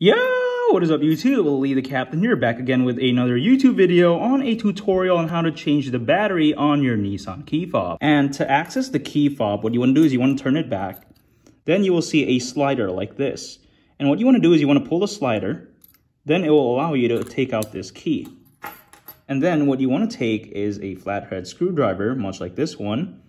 Yo, what is up YouTube? Lee the Captain here, back again with another YouTube video on a tutorial on how to change the battery on your Nissan key fob. And to access the key fob, what you want to do is you want to turn it back. Then you will see a slider like this. And what you want to do is you want to pull the slider. Then it will allow you to take out this key. And then what you want to take is a flathead screwdriver, much like this one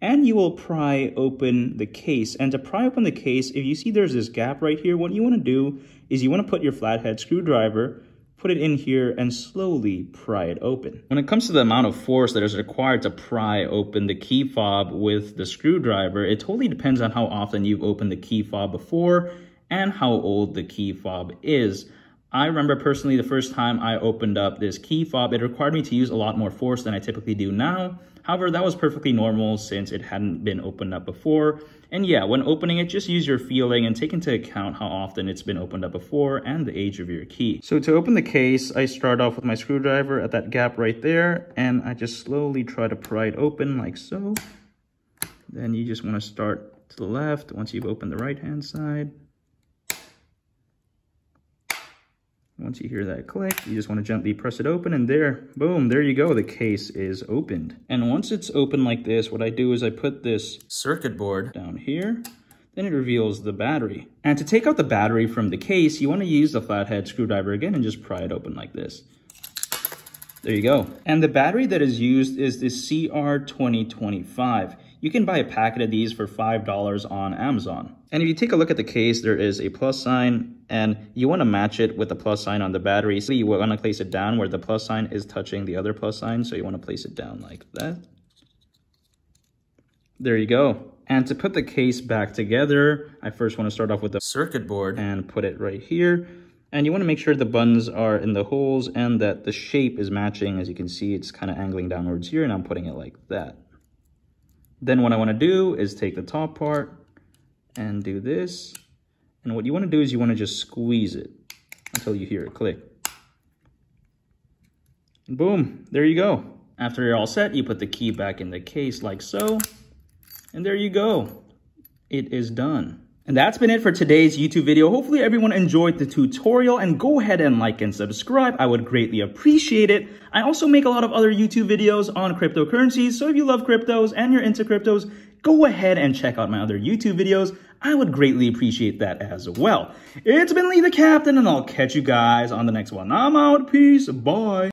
and you will pry open the case. And to pry open the case, if you see there's this gap right here, what you want to do is you want to put your flathead screwdriver, put it in here, and slowly pry it open. When it comes to the amount of force that is required to pry open the key fob with the screwdriver, it totally depends on how often you've opened the key fob before and how old the key fob is. I remember personally the first time I opened up this key fob, it required me to use a lot more force than I typically do now. However, that was perfectly normal since it hadn't been opened up before. And yeah, when opening it, just use your feeling and take into account how often it's been opened up before and the age of your key. So to open the case, I start off with my screwdriver at that gap right there, and I just slowly try to pry it open like so. Then you just want to start to the left once you've opened the right hand side. Once you hear that click, you just want to gently press it open and there, boom, there you go. The case is opened. And once it's open like this, what I do is I put this circuit board down here, then it reveals the battery. And to take out the battery from the case, you want to use the flathead screwdriver again and just pry it open like this. There you go. And the battery that is used is the CR2025. You can buy a packet of these for $5 on Amazon. And if you take a look at the case, there is a plus sign and you want to match it with the plus sign on the battery. So you want to place it down where the plus sign is touching the other plus sign. So you want to place it down like that. There you go. And to put the case back together, I first want to start off with the circuit board and put it right here. And you want to make sure the buttons are in the holes and that the shape is matching. As you can see, it's kind of angling downwards here and I'm putting it like that. Then what I want to do is take the top part and do this. And what you want to do is you want to just squeeze it until you hear it click. Boom, there you go. After you're all set, you put the key back in the case like so. And there you go. It is done. And that's been it for today's YouTube video. Hopefully everyone enjoyed the tutorial and go ahead and like and subscribe. I would greatly appreciate it. I also make a lot of other YouTube videos on cryptocurrencies. So if you love cryptos and you're into cryptos, go ahead and check out my other YouTube videos. I would greatly appreciate that as well. It's been Lee the Captain and I'll catch you guys on the next one. I'm out. Peace. Bye.